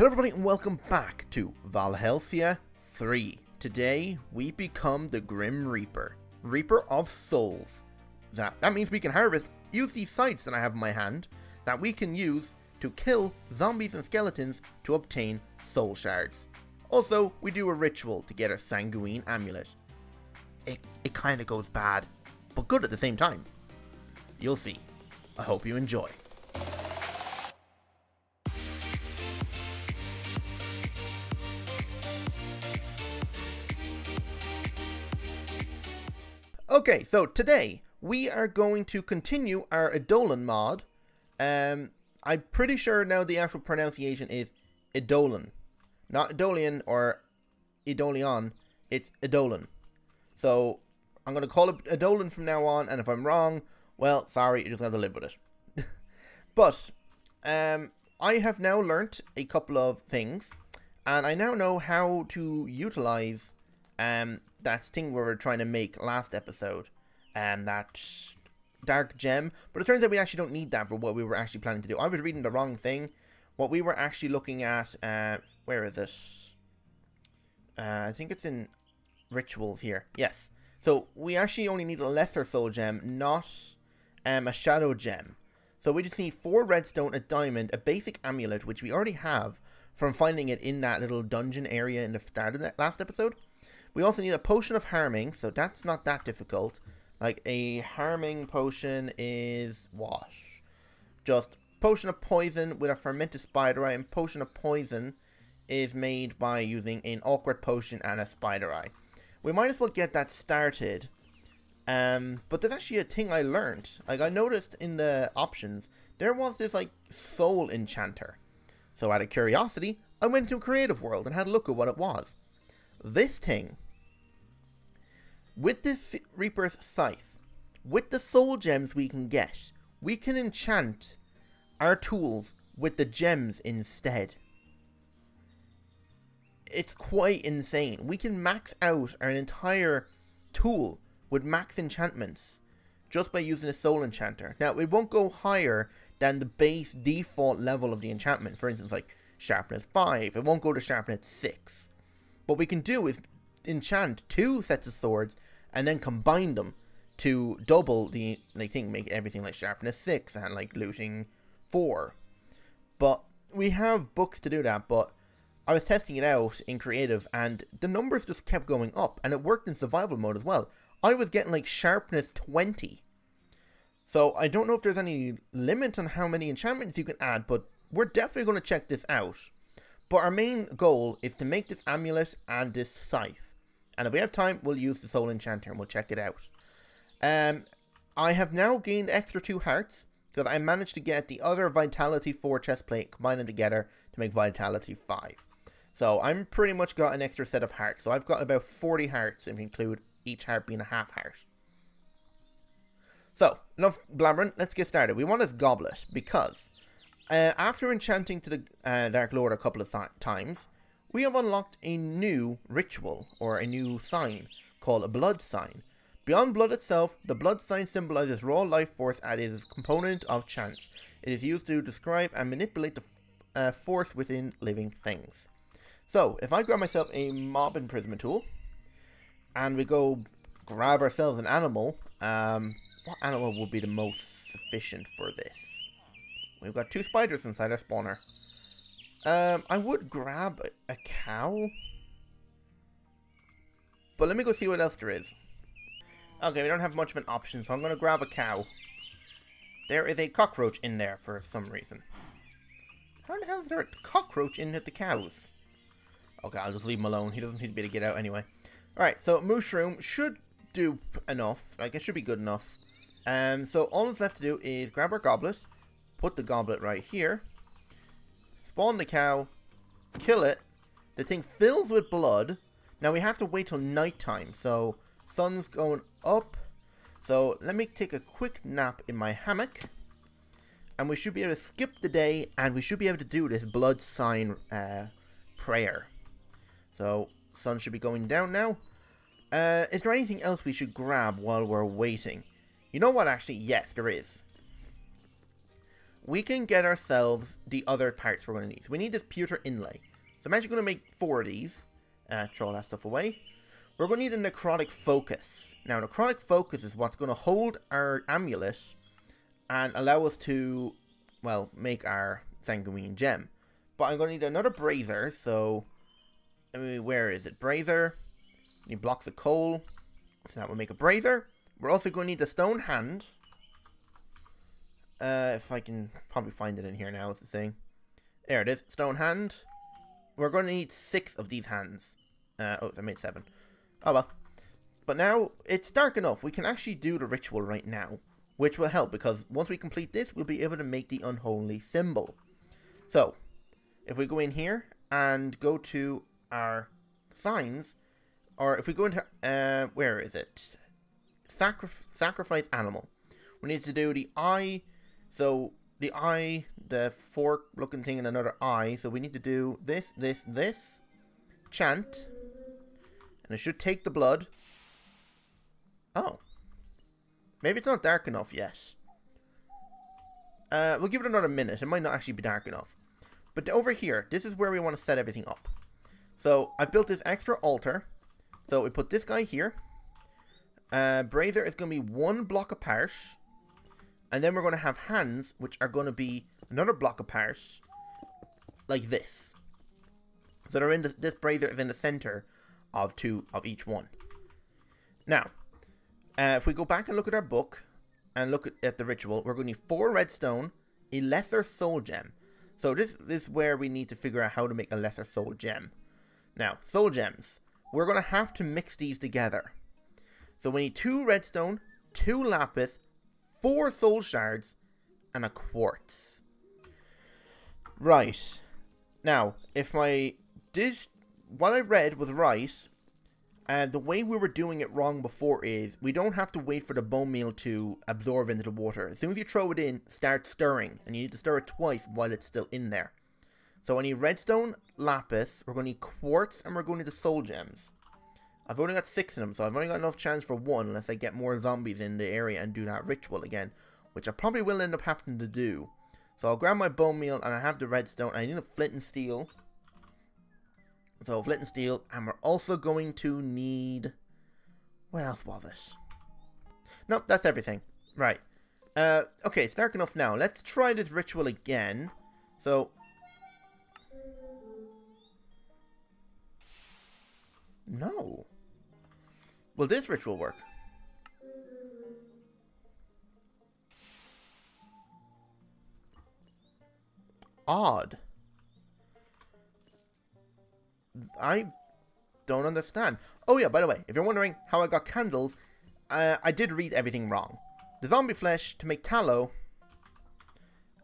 Hello everybody and welcome back to Valhelsia 3. Today we become the Grim Reaper, Reaper of Souls. That, that means we can harvest, use these scythes that I have in my hand, that we can use to kill zombies and skeletons to obtain soul shards. Also, we do a ritual to get a sanguine amulet. It, it kinda goes bad, but good at the same time. You'll see. I hope you enjoy. Okay, so today we are going to continue our Edolan mod. Um, I'm pretty sure now the actual pronunciation is Edolan. Not Edolian or Edolion, it's Edolan. So I'm going to call it Edolan from now on, and if I'm wrong, well, sorry, you just have to live with it. but um, I have now learnt a couple of things, and I now know how to utilize um, that thing we were trying to make last episode, um, that dark gem. But it turns out we actually don't need that for what we were actually planning to do. I was reading the wrong thing. What we were actually looking at, uh, where is this? Uh, I think it's in rituals here. Yes. So we actually only need a lesser soul gem, not um, a shadow gem. So we just need four redstone, a diamond, a basic amulet, which we already have from finding it in that little dungeon area in the start of that last episode. We also need a potion of harming, so that's not that difficult. Like, a harming potion is wash. Just potion of poison with a fermented spider eye, and potion of poison is made by using an awkward potion and a spider eye. We might as well get that started. Um, but there's actually a thing I learned. Like, I noticed in the options, there was this, like, soul enchanter. So out of curiosity, I went into a creative world and had a look at what it was. This thing, with this Reaper's Scythe, with the soul gems we can get, we can enchant our tools with the gems instead. It's quite insane. We can max out our entire tool with max enchantments just by using a soul enchanter. Now, it won't go higher than the base default level of the enchantment. For instance, like sharpness 5. It won't go to sharpness 6. What we can do is enchant two sets of swords and then combine them to double the like thing, make everything like sharpness 6 and like looting 4. But we have books to do that, but I was testing it out in creative and the numbers just kept going up and it worked in survival mode as well. I was getting like sharpness 20. So I don't know if there's any limit on how many enchantments you can add, but we're definitely going to check this out. But our main goal is to make this amulet and this scythe. And if we have time, we'll use the soul enchanter and we'll check it out. Um, I have now gained extra two hearts because I managed to get the other Vitality 4 chest plate, combine them together to make Vitality 5. So I'm pretty much got an extra set of hearts. So I've got about 40 hearts if you include each heart being a half heart. So, enough blabbering, let's get started. We want this goblet because uh, after enchanting to the uh, Dark Lord a couple of times, we have unlocked a new ritual or a new sign called a blood sign. Beyond blood itself, the blood sign symbolizes raw life force and is a component of chance. It is used to describe and manipulate the uh, force within living things. So, if I grab myself a mob imprisonment tool, and we go grab ourselves an animal, um, what animal would be the most sufficient for this? We've got two spiders inside our spawner. Um, I would grab a, a cow. But let me go see what else there is. Okay, we don't have much of an option, so I'm going to grab a cow. There is a cockroach in there for some reason. How the hell is there a cockroach in at the cows? Okay, I'll just leave him alone. He doesn't seem to be able to get out anyway. Alright, so mushroom should do enough. Like, it should be good enough. Um, so all that's left to do is grab our goblet, put the goblet right here, spawn the cow, kill it. The thing fills with blood. Now we have to wait till nighttime, so sun's going up. So let me take a quick nap in my hammock. And we should be able to skip the day, and we should be able to do this blood sign uh, prayer. So sun should be going down now. Uh, is there anything else we should grab while we're waiting? You know what, actually? Yes, there is. We can get ourselves the other parts we're going to need. So we need this pewter inlay. So I'm actually going to make four of these. Uh, throw that stuff away. We're going to need a necrotic focus. Now, a necrotic focus is what's going to hold our amulet and allow us to, well, make our sanguine gem. But I'm going to need another brazier, so... I mean, where is it? Brazier. Need blocks of coal. So that will make a brazier. We're also going to need a stone hand. Uh, if I can probably find it in here now, is the thing. There it is, stone hand. We're going to need six of these hands. Uh, oh, I made seven. Oh well. But now, it's dark enough. We can actually do the ritual right now. Which will help, because once we complete this, we'll be able to make the unholy symbol. So, if we go in here and go to our signs, or if we go into, uh, where is it? Sacrif sacrifice animal. We need to do the eye so the eye, the fork looking thing and another eye. So we need to do this, this, this. Chant. And it should take the blood. Oh. Maybe it's not dark enough yet. Uh, we'll give it another minute. It might not actually be dark enough. But over here, this is where we want to set everything up. So I've built this extra altar. So we put this guy here. Uh, Brazier is going to be one block apart. And then we're going to have hands, which are going to be another block apart, like this. So they're in this, this brazier is in the center of two of each one. Now, uh, if we go back and look at our book and look at, at the ritual, we're going to need four redstone, a lesser soul gem. So this, this is where we need to figure out how to make a lesser soul gem. Now, soul gems. We're going to have to mix these together. So we need two redstone, two lapis, four soul shards, and a quartz. Right. Now, if my did what I read was right, and the way we were doing it wrong before is we don't have to wait for the bone meal to absorb into the water. As soon as you throw it in, start stirring, and you need to stir it twice while it's still in there. So I need redstone, lapis, we're going to need quartz, and we're going to need the soul gems. I've only got six of them, so I've only got enough chance for one unless I get more zombies in the area and do that ritual again, which I probably will end up having to do. So I'll grab my bone meal and I have the redstone. I need a flint and steel. So flint and steel, and we're also going to need... What else was it? Nope, that's everything. Right. Uh, okay, it's dark enough now. Let's try this ritual again. So, No. Will this ritual work? Odd. I don't understand. Oh yeah, by the way, if you're wondering how I got candles, uh, I did read everything wrong. The zombie flesh to make tallow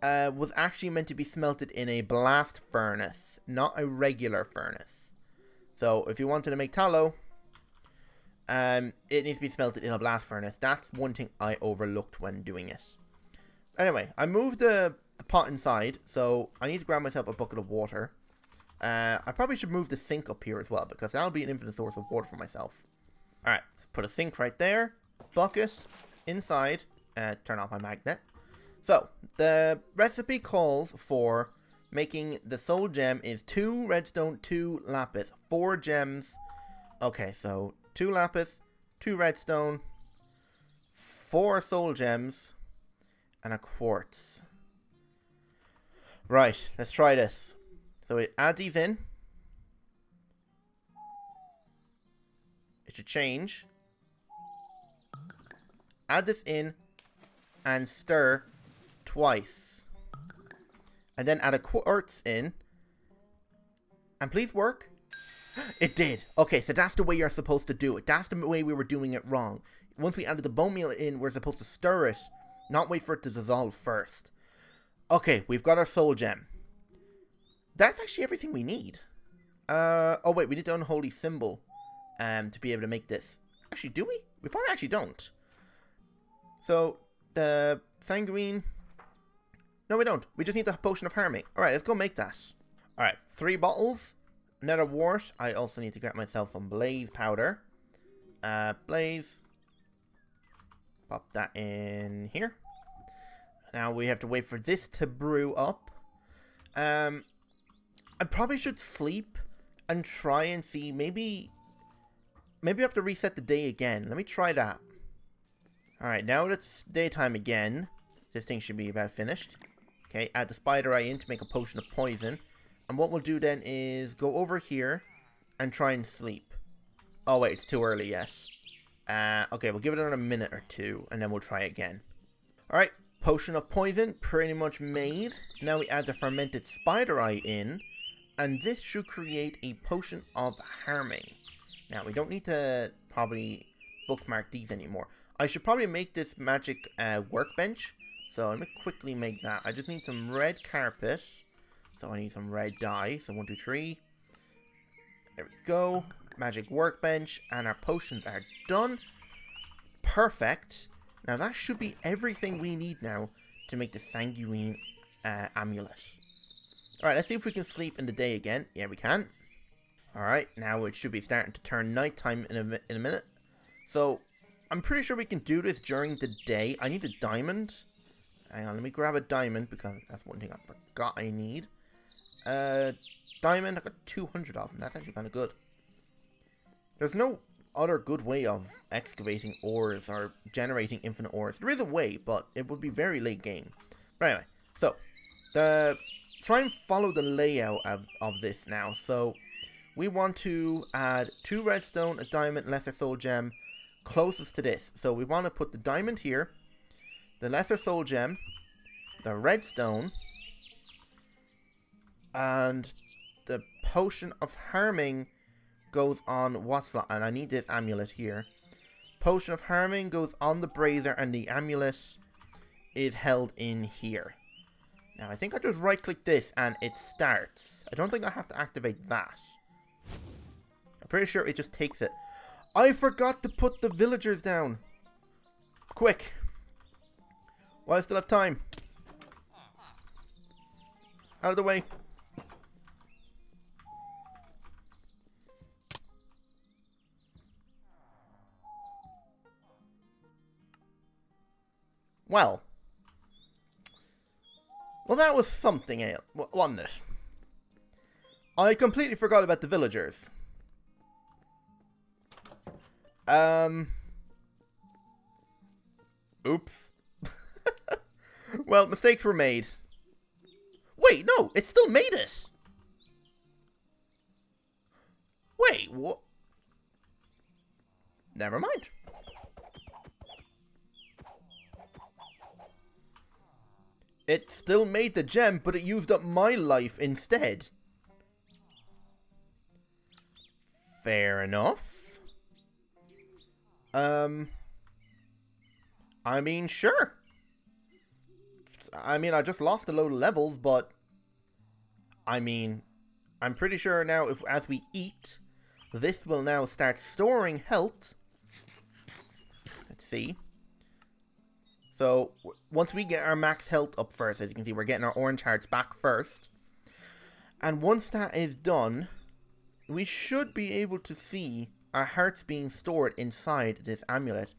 uh, was actually meant to be smelted in a blast furnace, not a regular furnace. So if you wanted to make tallow, um, it needs to be smelted in a blast furnace. That's one thing I overlooked when doing it. Anyway, I moved the, the pot inside, so I need to grab myself a bucket of water. Uh, I probably should move the sink up here as well, because that'll be an infinite source of water for myself. Alright, so put a sink right there, bucket, inside, uh, turn off my magnet. So, the recipe calls for making the soul gem is two redstone, two lapis, four gems. Okay, so two lapis, two redstone, four soul gems, and a quartz. Right, let's try this. So we add these in. It should change. Add this in and stir twice. And then add a quartz in. And please work. It did. Okay, so that's the way you're supposed to do it. That's the way we were doing it wrong. Once we added the bone meal in, we're supposed to stir it, not wait for it to dissolve first. Okay, we've got our soul gem. That's actually everything we need. Uh, oh wait, we need the unholy symbol um, to be able to make this. Actually, do we? We probably actually don't. So, the sanguine... No, we don't. We just need the potion of harming. Alright, let's go make that. Alright, three bottles nether wart. I also need to grab myself some blaze powder. Uh, blaze. Pop that in here. Now we have to wait for this to brew up. Um, I probably should sleep and try and see. Maybe, maybe I have to reset the day again. Let me try that. Alright, now it's daytime again. This thing should be about finished. Okay, add the spider eye in to make a potion of poison. And what we'll do then is go over here and try and sleep. Oh wait, it's too early, yes. Uh, okay, we'll give it another minute or two, and then we'll try again. Alright, potion of poison, pretty much made. Now we add the fermented spider eye in, and this should create a potion of harming. Now, we don't need to probably bookmark these anymore. I should probably make this magic uh, workbench. So let me quickly make that. I just need some red carpet. So I need some red dye. So one, two, three. There we go. Magic workbench. And our potions are done. Perfect. Now that should be everything we need now to make the sanguine uh, amulet. Alright, let's see if we can sleep in the day again. Yeah, we can. Alright, now it should be starting to turn nighttime in a, in a minute. So, I'm pretty sure we can do this during the day. I need a diamond. Hang on, let me grab a diamond because that's one thing I forgot I need. Uh, diamond, I got 200 of them. That's actually kind of good. There's no other good way of excavating ores or generating infinite ores. There is a way, but it would be very late game. But anyway, so, the try and follow the layout of, of this now. So, we want to add two redstone, a diamond, lesser soul gem, closest to this. So we want to put the diamond here, the lesser soul gem, the redstone, and the potion of harming goes on what's slot, and I need this amulet here. Potion of harming goes on the brazier, and the amulet is held in here. Now, I think I just right-click this, and it starts. I don't think I have to activate that. I'm pretty sure it just takes it. I forgot to put the villagers down. Quick. While I still have time. Out of the way. Well. Well, that was something, wasn't it? I completely forgot about the villagers. Um. Oops. well, mistakes were made. Wait, no, it still made it. Wait, what? Never mind. It still made the gem, but it used up my life instead. Fair enough. Um, I mean, sure. I mean, I just lost a load of levels, but I mean, I'm pretty sure now if as we eat, this will now start storing health. Let's see. So, once we get our max health up first, as you can see, we're getting our orange hearts back first. And once that is done, we should be able to see our hearts being stored inside this amulet.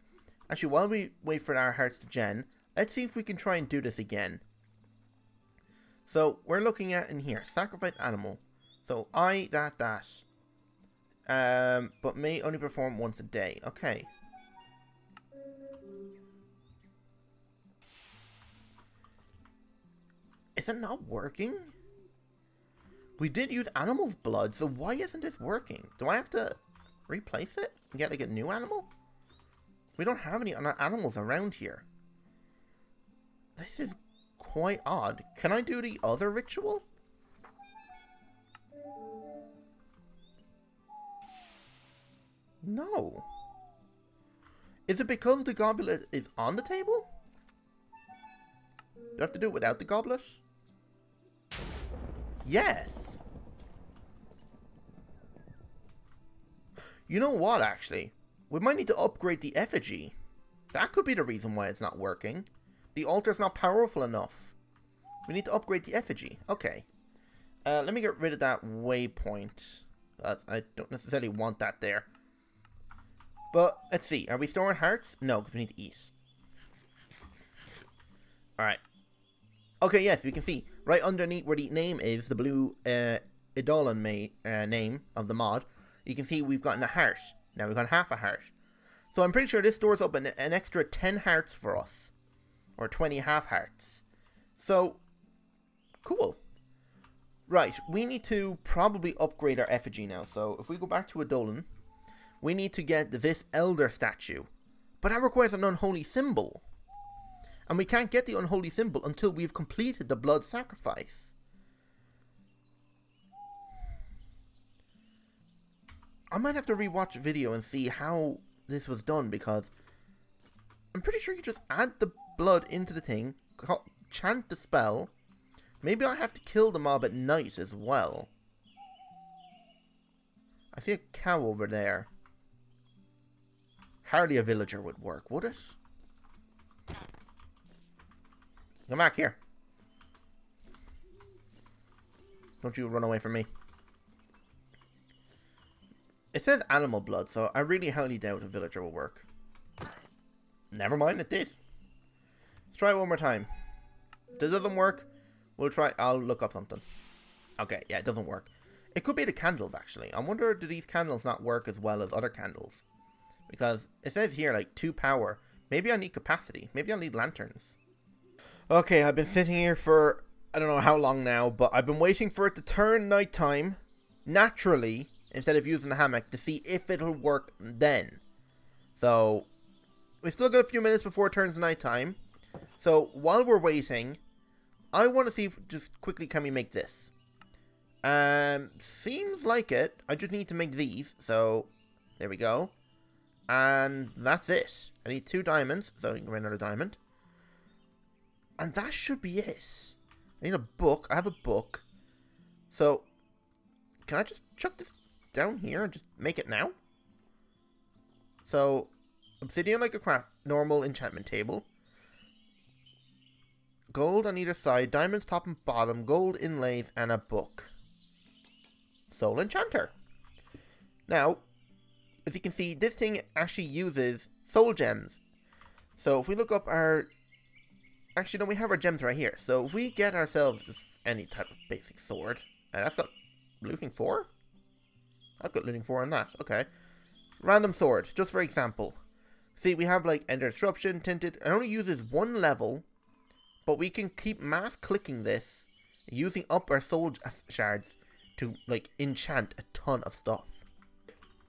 Actually, while we wait for our hearts to gen, let's see if we can try and do this again. So, we're looking at in here, sacrifice animal. So, I, that, that. Um, but may only perform once a day. Okay. It not working? We did use animal's blood, so why isn't this working? Do I have to replace it and get like a new animal? We don't have any animals around here. This is quite odd. Can I do the other ritual? No. Is it because the goblet is on the table? Do I have to do it without the goblet? Yes. You know what, actually? We might need to upgrade the effigy. That could be the reason why it's not working. The altar's not powerful enough. We need to upgrade the effigy. Okay. Uh, let me get rid of that waypoint. Uh, I don't necessarily want that there. But, let's see. Are we storing hearts? No, because we need to eat. Alright. Okay, yes, we can see right underneath where the name is, the blue uh, Eidolon uh, name of the mod, you can see we've gotten a heart. Now we've got half a heart. So I'm pretty sure this stores up an, an extra 10 hearts for us. Or 20 half hearts. So, cool. Right, we need to probably upgrade our effigy now. So if we go back to Eidolon, we need to get this Elder statue. But that requires an unholy symbol. And we can't get the unholy symbol until we've completed the blood sacrifice. I might have to rewatch a video and see how this was done because I'm pretty sure you just add the blood into the thing, chant the spell. Maybe I have to kill the mob at night as well. I see a cow over there. Hardly a villager would work, would it? Come back here. Don't you run away from me. It says animal blood, so I really highly doubt a villager will work. Never mind, it did. Let's try it one more time. Does it doesn't work, we'll try... I'll look up something. Okay, yeah, it doesn't work. It could be the candles, actually. I wonder, do these candles not work as well as other candles? Because it says here, like, 2 power. Maybe I need capacity. Maybe i need lanterns. Okay, I've been sitting here for... I don't know how long now, but I've been waiting for it to turn nighttime. Naturally, instead of using the hammock to see if it'll work then. So, we still got a few minutes before it turns nighttime. So, while we're waiting, I want to see if, just quickly can we make this. Um, seems like it. I just need to make these. So, there we go. And that's it. I need two diamonds, so I can get another diamond. And that should be it. I need a book. I have a book. So, can I just chuck this down here and just make it now? So, obsidian like a craft, normal enchantment table. Gold on either side, diamonds top and bottom, gold inlays, and a book. Soul Enchanter. Now, as you can see, this thing actually uses soul gems. So if we look up our... Actually, no, we have our gems right here. So if we get ourselves just any type of basic sword, and that's got looting 4? I've got looting 4 on that. Okay. Random sword, just for example. See, we have like Ender Disruption, Tinted. It only uses one level, but we can keep mass clicking this, using up our soul uh, shards to like enchant a ton of stuff.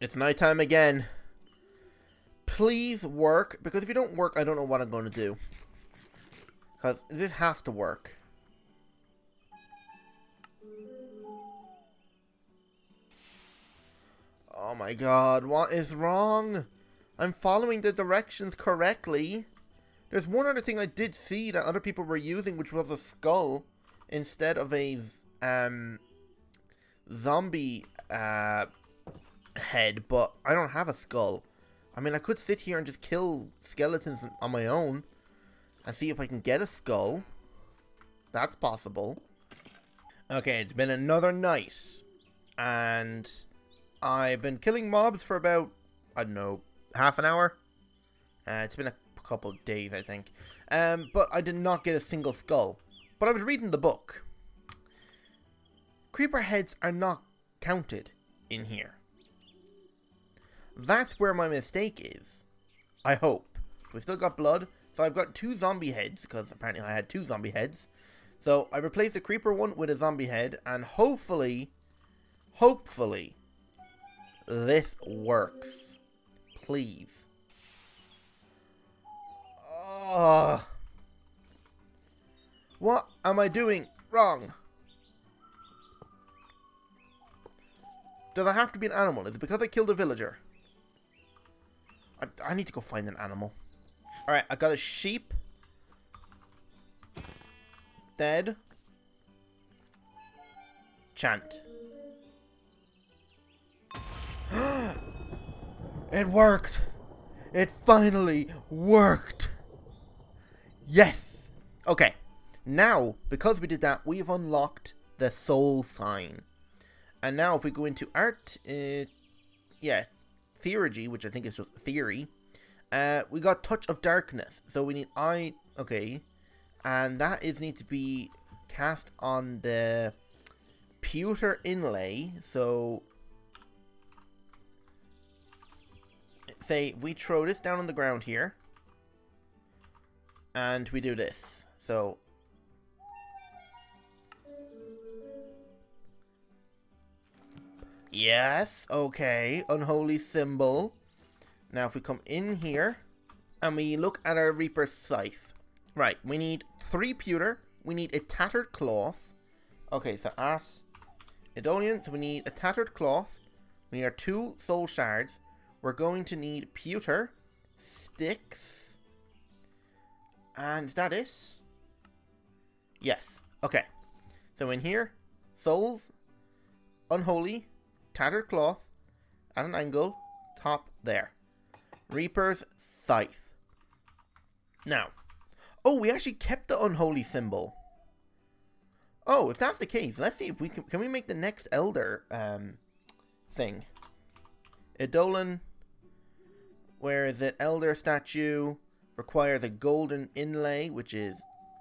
It's nighttime again. Please work, because if you don't work, I don't know what I'm going to do. Because this has to work. Oh my god, what is wrong? I'm following the directions correctly. There's one other thing I did see that other people were using, which was a skull instead of a um, zombie uh, head, but I don't have a skull. I mean, I could sit here and just kill skeletons on my own and see if I can get a skull. That's possible. Okay, it's been another night, and I've been killing mobs for about, I don't know, half an hour. Uh, it's been a couple of days, I think. Um, but I did not get a single skull. But I was reading the book. Creeper heads are not counted in here. That's where my mistake is. I hope. We still got blood. So I've got two zombie heads, because apparently I had two zombie heads. So I replaced the creeper one with a zombie head, and hopefully, hopefully, this works. Please. Ugh. What am I doing wrong? Does I have to be an animal? Is it because I killed a villager? I, I need to go find an animal. Alright, I got a sheep. Dead. Chant. it worked! It finally worked! Yes! Okay. Now, because we did that, we've unlocked the soul sign. And now if we go into art, uh, yeah, theurgy, which I think is just theory, uh, we got touch of darkness. So we need eye, okay, And that is need to be cast on the pewter inlay. So, say we throw this down on the ground here. And we do this. So, Yes, okay. Unholy symbol. Now if we come in here and we look at our Reaper Scythe. Right, we need three pewter. We need a tattered cloth. Okay, so at Edolian, so we need a tattered cloth. We need our two soul shards. We're going to need pewter, sticks, and is that it? Yes. Okay. So in here, souls, unholy, tattered cloth, at an angle, top there. Reaper's Scythe. Now, oh, we actually kept the unholy symbol. Oh, if that's the case, let's see if we can, can we make the next Elder, um, thing. Edolan, where is it? Elder statue requires a golden inlay, which is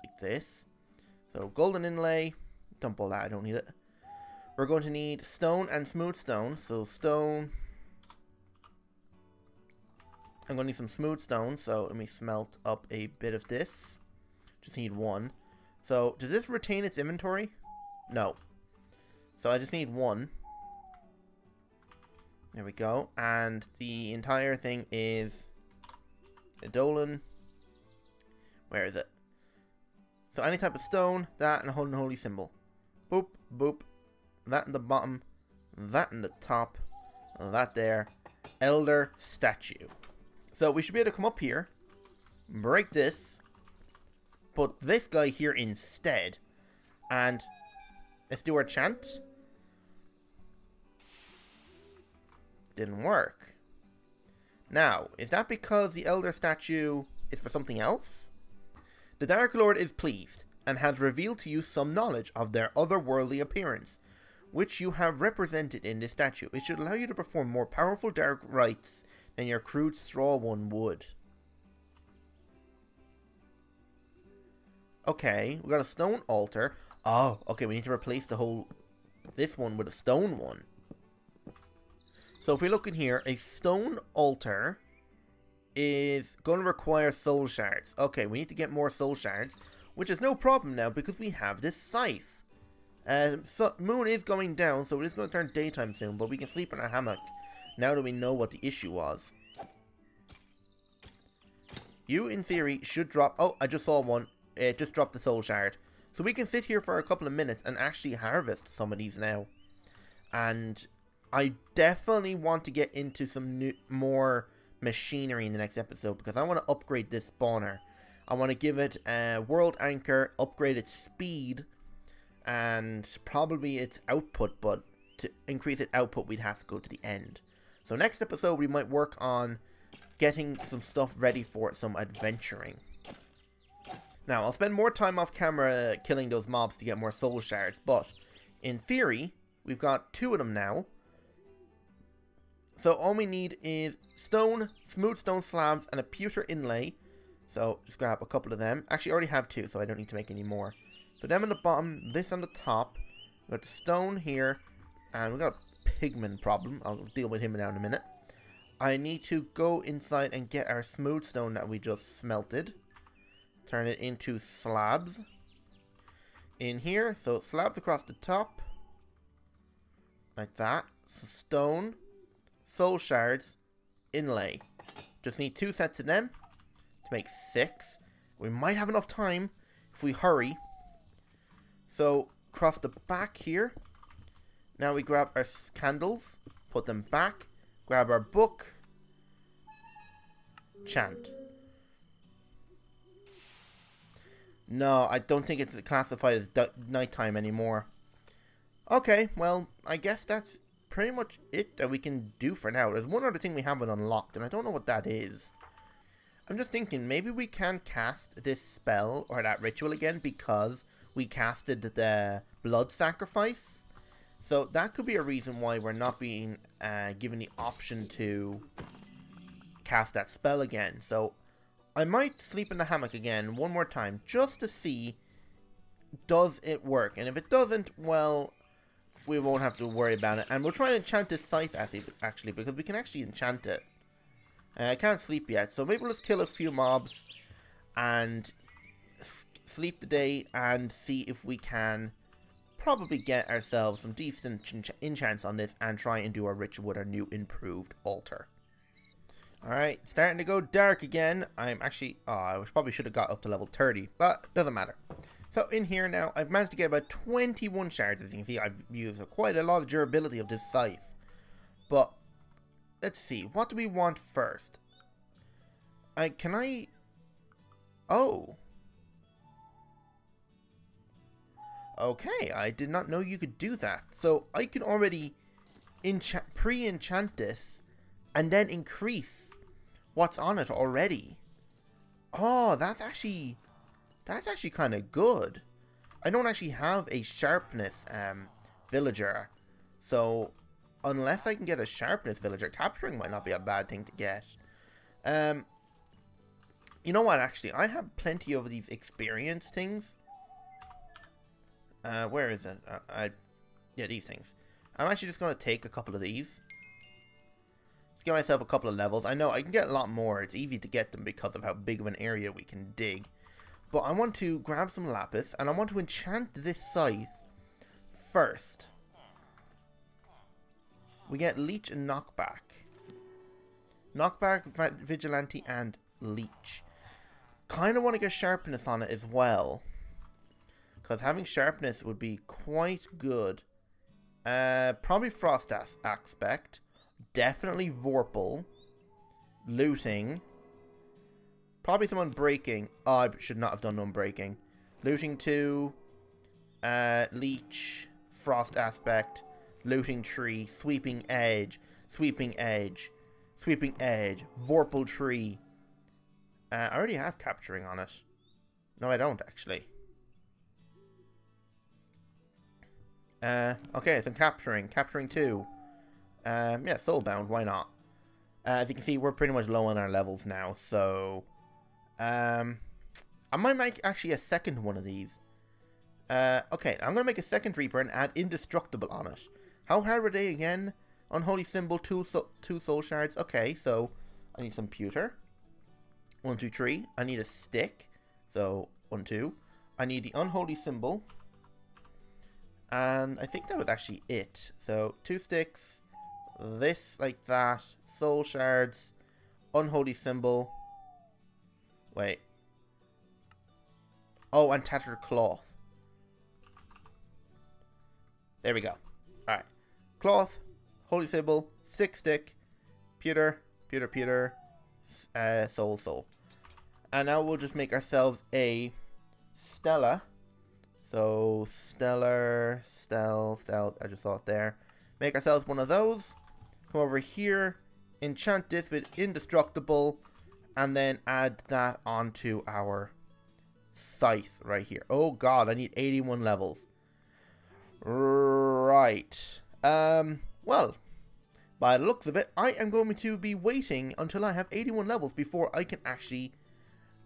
like this. So, golden inlay, dump all that, I don't need it. We're going to need stone and smooth stone. So stone. I'm going to need some smooth stone. So let me smelt up a bit of this. Just need one. So does this retain its inventory? No. So I just need one. There we go. And the entire thing is Edolan. Where is it? So any type of stone, that, and a holy symbol. Boop, boop, that in the bottom, that in the top, that there, Elder Statue. So we should be able to come up here, break this, put this guy here instead, and let's do our chant. Didn't work. Now, is that because the Elder Statue is for something else? The Dark Lord is pleased, and has revealed to you some knowledge of their otherworldly appearance, which you have represented in this statue. It should allow you to perform more powerful dark rites than your crude straw one would. Okay, we got a stone altar. Oh, okay, we need to replace the whole, this one with a stone one. So if we look in here, a stone altar is going to require soul shards. Okay, we need to get more soul shards, which is no problem now because we have this scythe. Uh, so moon is going down, so it is going to turn daytime soon, but we can sleep in our hammock now that we know what the issue was. You, in theory, should drop... Oh, I just saw one. It just dropped the soul shard. So we can sit here for a couple of minutes and actually harvest some of these now. And I definitely want to get into some new, more machinery in the next episode because I want to upgrade this spawner. I want to give it a world anchor, upgrade its speed, and probably its output, but to increase its output, we'd have to go to the end. So next episode, we might work on getting some stuff ready for some adventuring. Now, I'll spend more time off camera killing those mobs to get more soul shards, but in theory, we've got two of them now. So all we need is stone, smooth stone slabs, and a pewter inlay. So just grab a couple of them. Actually, I already have two, so I don't need to make any more. So them on the bottom, this on the top. We've got the stone here, and we've got a pigman problem. I'll deal with him now in a minute. I need to go inside and get our smooth stone that we just smelted. Turn it into slabs. In here, so slabs across the top. Like that. So stone, soul shards, inlay. Just need two sets of them to make six. We might have enough time if we hurry so across the back here, now we grab our candles, put them back, grab our book, chant. No, I don't think it's classified as nighttime anymore. Okay, well, I guess that's pretty much it that we can do for now. There's one other thing we haven't unlocked, and I don't know what that is. I'm just thinking, maybe we can cast this spell or that ritual again because we casted the blood sacrifice. So that could be a reason why we're not being uh, given the option to cast that spell again. So I might sleep in the hammock again one more time just to see does it work. And if it doesn't, well, we won't have to worry about it. And we'll try and enchant this scythe actually because we can actually enchant it. Uh, I can't sleep yet, so maybe we'll just kill a few mobs and sleep the day and see if we can probably get ourselves some decent enchants on this and try and do our ritual with our new improved altar. Alright, starting to go dark again. I'm actually, oh, I probably should have got up to level 30, but doesn't matter. So in here now, I've managed to get about 21 shards. As you can see, I've used quite a lot of durability of this scythe. But, let's see, what do we want first? I, can I, oh. Okay, I did not know you could do that. So I can already pre-enchant this and then increase what's on it already. Oh, that's actually that's actually kind of good. I don't actually have a sharpness um, villager, so unless I can get a sharpness villager, capturing might not be a bad thing to get. Um, you know what? Actually, I have plenty of these experience things. Uh, where is it? Uh, I, yeah, these things. I'm actually just going to take a couple of these. Let's get myself a couple of levels. I know I can get a lot more. It's easy to get them because of how big of an area we can dig. But I want to grab some lapis and I want to enchant this scythe first. We get leech and knockback. Knockback, vigilante, and leech. Kind of want to get sharpness on it as well. Because having sharpness would be quite good. Uh, probably Frost Aspect. Definitely Vorpal. Looting. Probably someone breaking. Oh, I should not have done unbreaking. Looting 2. Uh, Leech. Frost Aspect. Looting Tree. Sweeping Edge. Sweeping Edge. Sweeping Edge. Vorpal Tree. Uh, I already have Capturing on it. No, I don't, actually. Uh, okay, so I'm capturing. Capturing 2. Um, yeah, Soulbound, why not? Uh, as you can see, we're pretty much low on our levels now, so... Um, I might make actually a second one of these. Uh, okay, I'm going to make a second Reaper and add Indestructible on it. How hard were they again? Unholy Symbol, two, so two Soul Shards. Okay, so I need some pewter. One, two, three. I need a stick. So, one, two. I need the Unholy Symbol. And I think that was actually it. So, two sticks, this like that, soul shards, unholy symbol. Wait. Oh, and tattered cloth. There we go. Alright. Cloth, holy symbol, stick, stick, pewter, pewter, pewter, uh, soul, soul. And now we'll just make ourselves a Stella. So, stellar, stel, stel, I just saw it there. Make ourselves one of those. Come over here, enchant this with indestructible, and then add that onto our scythe right here. Oh god, I need 81 levels. Right. Um, well, by the looks of it, I am going to be waiting until I have 81 levels before I can actually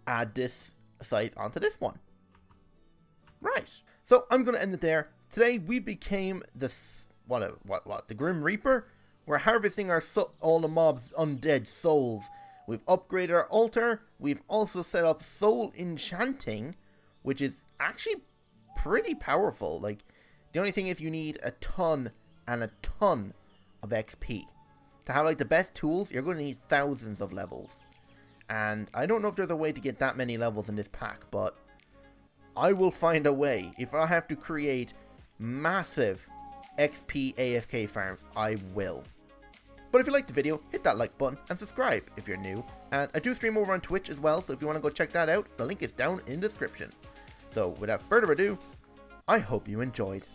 add this scythe onto this one. Right. So I'm going to end it there. Today we became the what uh, what what the Grim Reaper. We're harvesting our so all the mobs' undead souls. We've upgraded our altar. We've also set up soul enchanting, which is actually pretty powerful. Like the only thing is you need a ton and a ton of XP. To have like the best tools, you're going to need thousands of levels. And I don't know if there's a way to get that many levels in this pack, but I will find a way. If I have to create massive XP AFK farms, I will. But if you liked the video, hit that like button and subscribe if you're new. And I do stream over on Twitch as well, so if you want to go check that out, the link is down in the description. So without further ado, I hope you enjoyed.